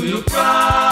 to cry.